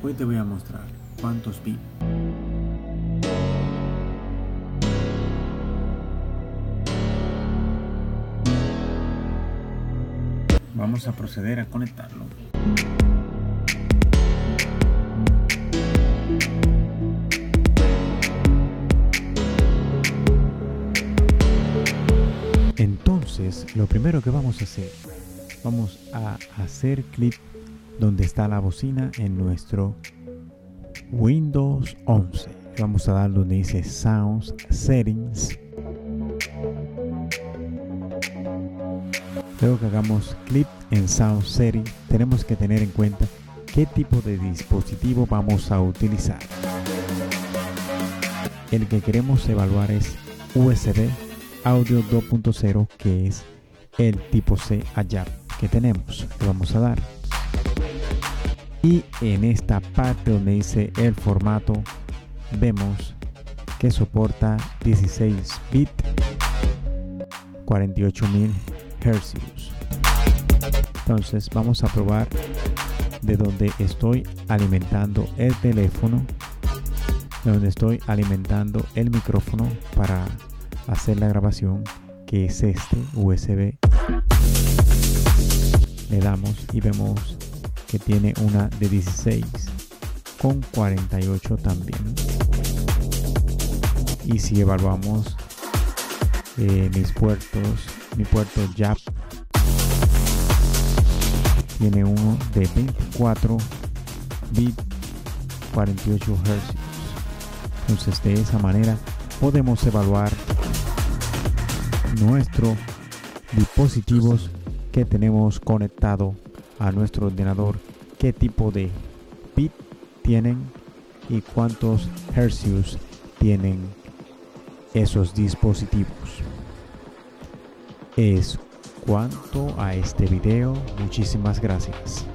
Hoy te voy a mostrar cuántos bits Vamos a proceder a conectarlo. Entonces, lo primero que vamos a hacer, vamos a hacer clic donde está la bocina en nuestro Windows 11. Vamos a dar donde dice Sounds Settings. Luego que hagamos clic en Sound Settings, tenemos que tener en cuenta qué tipo de dispositivo vamos a utilizar. El que queremos evaluar es USB Audio 2.0, que es el tipo C allá que tenemos. Le vamos a dar y en esta parte donde dice el formato vemos que soporta 16 bits 48000 Hz entonces vamos a probar de donde estoy alimentando el teléfono de donde estoy alimentando el micrófono para hacer la grabación que es este USB le damos y vemos que tiene una de 16 con 48 también. Y si evaluamos eh, mis puertos mi puerto JAP tiene uno de 24 bit 48 Hz entonces de esa manera podemos evaluar nuestros dispositivos que tenemos conectado a nuestro ordenador qué tipo de bit tienen y cuántos hercios tienen esos dispositivos. Es cuanto a este video. Muchísimas gracias.